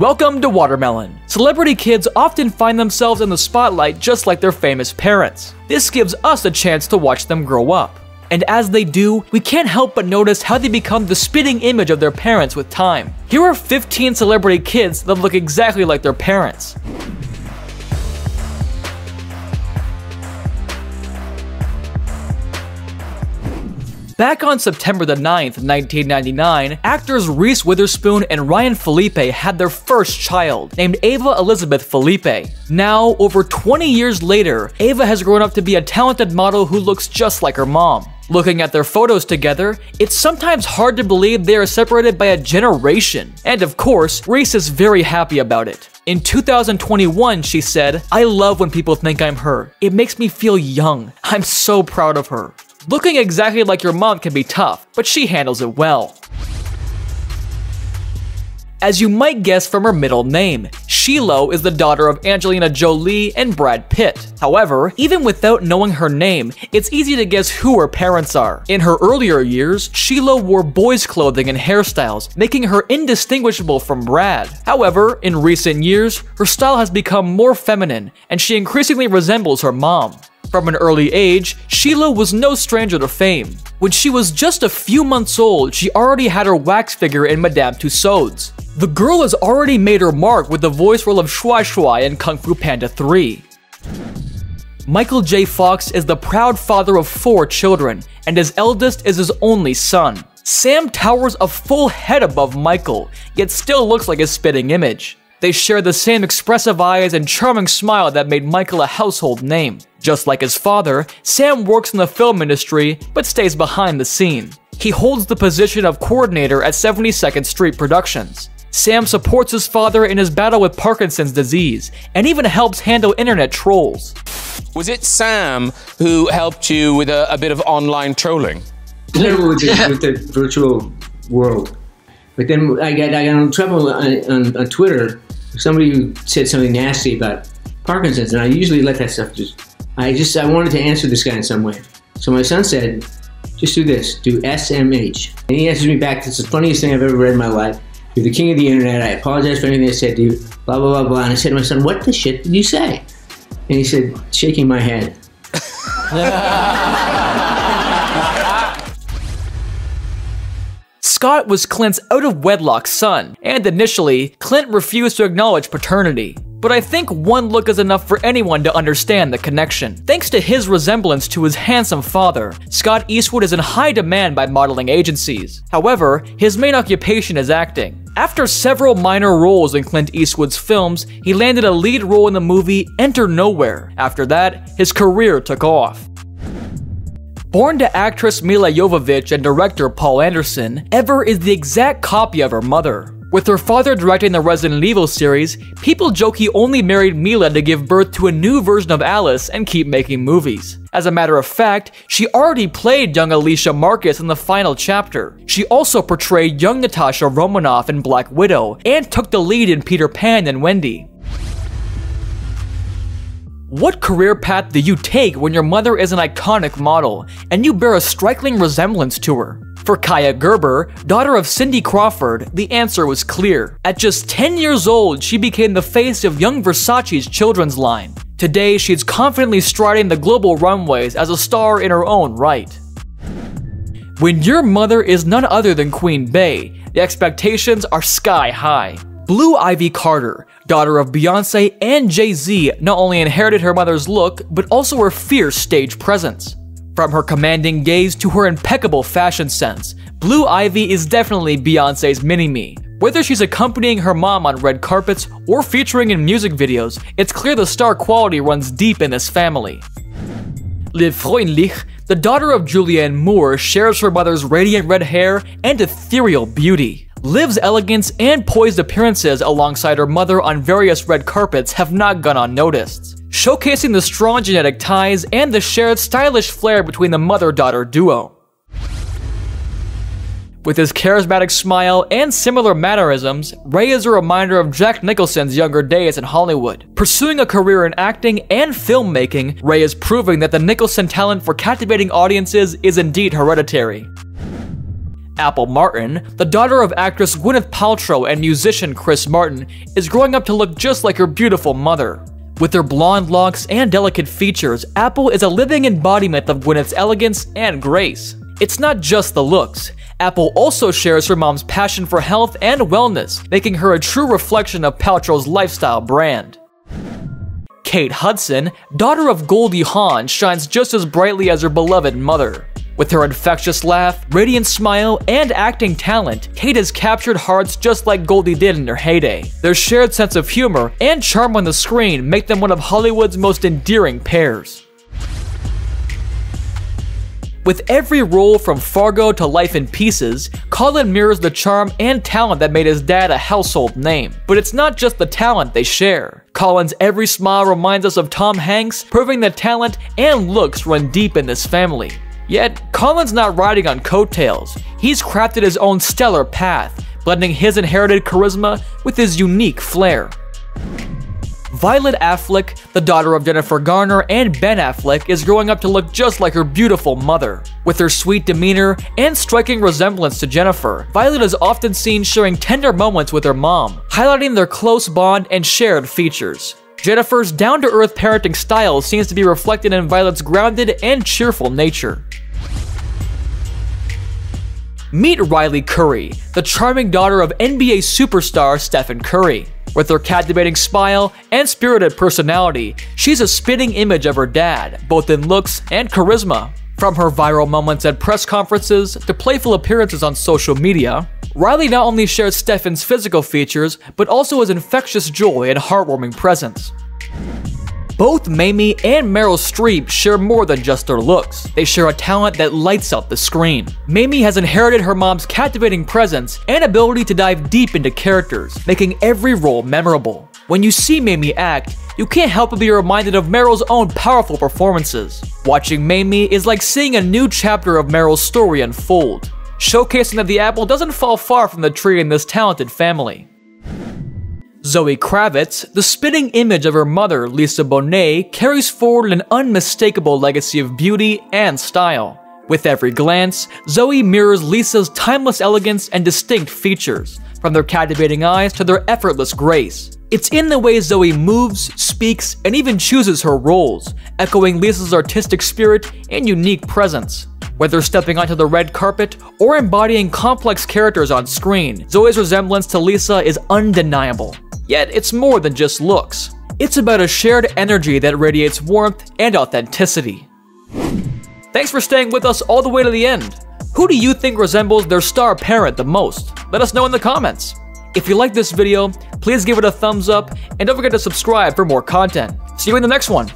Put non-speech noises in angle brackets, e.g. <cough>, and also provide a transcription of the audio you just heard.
Welcome to Watermelon. Celebrity kids often find themselves in the spotlight just like their famous parents. This gives us a chance to watch them grow up. And as they do, we can't help but notice how they become the spitting image of their parents with time. Here are 15 celebrity kids that look exactly like their parents. Back on September the 9th, 1999, actors Reese Witherspoon and Ryan Phillippe had their first child, named Ava Elizabeth Phillippe. Now, over 20 years later, Ava has grown up to be a talented model who looks just like her mom. Looking at their photos together, it's sometimes hard to believe they are separated by a generation. And of course, Reese is very happy about it. In 2021, she said, I love when people think I'm her. It makes me feel young. I'm so proud of her. Looking exactly like your mom can be tough, but she handles it well. As you might guess from her middle name, Shiloh is the daughter of Angelina Jolie and Brad Pitt. However, even without knowing her name, it's easy to guess who her parents are. In her earlier years, Shiloh wore boys' clothing and hairstyles, making her indistinguishable from Brad. However, in recent years, her style has become more feminine, and she increasingly resembles her mom. From an early age, Shiloh was no stranger to fame. When she was just a few months old, she already had her wax figure in Madame Tussauds. The girl has already made her mark with the voice role of Shuai Shuai in Kung Fu Panda 3. Michael J. Fox is the proud father of four children, and his eldest is his only son. Sam towers a full head above Michael, yet still looks like his spitting image. They share the same expressive eyes and charming smile that made Michael a household name. Just like his father, Sam works in the film industry but stays behind the scene. He holds the position of coordinator at 72nd Street Productions. Sam supports his father in his battle with Parkinson's disease and even helps handle internet trolls. Was it Sam who helped you with a, a bit of online trolling? with, the, with the virtual world. But then I got, I got in trouble on, on, on Twitter somebody said something nasty about Parkinson's, and I usually let that stuff just. I just I wanted to answer this guy in some way. So my son said, "Just do this. Do SMH." And he answers me back. It's the funniest thing I've ever read in my life. You're the king of the internet. I apologize for anything I said to you. Blah blah blah blah. And I said to my son, "What the shit did you say?" And he said, shaking my head. <laughs> <laughs> Scott was Clint's out of wedlock son, and initially, Clint refused to acknowledge paternity. But I think one look is enough for anyone to understand the connection. Thanks to his resemblance to his handsome father, Scott Eastwood is in high demand by modeling agencies. However, his main occupation is acting. After several minor roles in Clint Eastwood's films, he landed a lead role in the movie Enter Nowhere. After that, his career took off. Born to actress Milla Jovovich and director Paul Anderson, Ever is the exact copy of her mother. With her father directing the Resident Evil series, people joke he only married Milla to give birth to a new version of Alice and keep making movies. As a matter of fact, she already played young Alicia Marcus in the final chapter. She also portrayed young Natasha Romanoff in Black Widow and took the lead in Peter Pan and Wendy. What career path do you take when your mother is an iconic model and you bear a striking resemblance to her? For Kaia Gerber, daughter of Cindy Crawford, the answer was clear. At just 10 years old, she became the face of Young Versace's children's line. Today, she's confidently striding the global runways as a star in her own right. When your mother is none other than Queen Bey, the expectations are sky high. Blue Ivy Carter, daughter of Beyonce and Jay Z, not only inherited her mother's look, but also her fierce stage presence. From her commanding gaze to her impeccable fashion sense, Blue Ivy is definitely Beyonce's mini-me. Whether she's accompanying her mom on red carpets or featuring in music videos, it's clear the star quality runs deep in this family. Liv Freundlich, the daughter of Julianne Moore, shares her mother's radiant red hair and ethereal beauty. Liv's elegance and poised appearances alongside her mother on various red carpets have not gone unnoticed showcasing the strong genetic ties and the shared stylish flair between the mother-daughter duo. With his charismatic smile and similar mannerisms, Ray is a reminder of Jack Nicholson's younger days in Hollywood. Pursuing a career in acting and filmmaking, Ray is proving that the Nicholson talent for captivating audiences is indeed hereditary. Apple Martin, the daughter of actress Gwyneth Paltrow and musician Chris Martin, is growing up to look just like her beautiful mother. With her blonde locks and delicate features, Apple is a living embodiment of Gwyneth's elegance and grace. It's not just the looks. Apple also shares her mom's passion for health and wellness, making her a true reflection of Paltrow's lifestyle brand. Kate Hudson, daughter of Goldie Hawn, shines just as brightly as her beloved mother. With her infectious laugh, radiant smile, and acting talent, Kate has captured hearts just like Goldie did in her heyday. Their shared sense of humor and charm on the screen make them one of Hollywood's most endearing pairs. With every role from Fargo to Life in Pieces, Colin mirrors the charm and talent that made his dad a household name. But it's not just the talent they share. Colin's every smile reminds us of Tom Hanks, proving that talent and looks run deep in this family. Yet, Colin's not riding on coattails. He's crafted his own stellar path, blending his inherited charisma with his unique flair. Violet Affleck, the daughter of Jennifer Garner and Ben Affleck, is growing up to look just like her beautiful mother. With her sweet demeanor and striking resemblance to Jennifer, Violet is often seen sharing tender moments with her mom, highlighting their close bond and shared features. Jennifer's down-to-earth parenting style seems to be reflected in Violet's grounded and cheerful nature. Meet Riley Curry, the charming daughter of NBA superstar Stephen Curry. With her captivating smile and spirited personality, she's a spitting image of her dad, both in looks and charisma. From her viral moments at press conferences to playful appearances on social media, Riley not only shares Stephen's physical features, but also his infectious joy and heartwarming presence. Both Mamie and Meryl Streep share more than just their looks. They share a talent that lights up the screen. Mamie has inherited her mom's captivating presence and ability to dive deep into characters, making every role memorable. When you see Mamie act, you can't help but be reminded of Meryl's own powerful performances. Watching Mamie is like seeing a new chapter of Meryl's story unfold, showcasing that the apple doesn't fall far from the tree in this talented family. Zoe Kravitz, the spitting image of her mother, Lisa Bonet, carries forward an unmistakable legacy of beauty and style. With every glance, Zoe mirrors Lisa's timeless elegance and distinct features, from their captivating eyes to their effortless grace. It's in the way Zoe moves, speaks, and even chooses her roles, echoing Lisa's artistic spirit and unique presence. Whether stepping onto the red carpet or embodying complex characters on screen, Zoe's resemblance to Lisa is undeniable. Yet it's more than just looks. It's about a shared energy that radiates warmth and authenticity. Thanks for staying with us all the way to the end. Who do you think resembles their star parent the most? Let us know in the comments. If you like this video, please give it a thumbs up and don't forget to subscribe for more content. See you in the next one.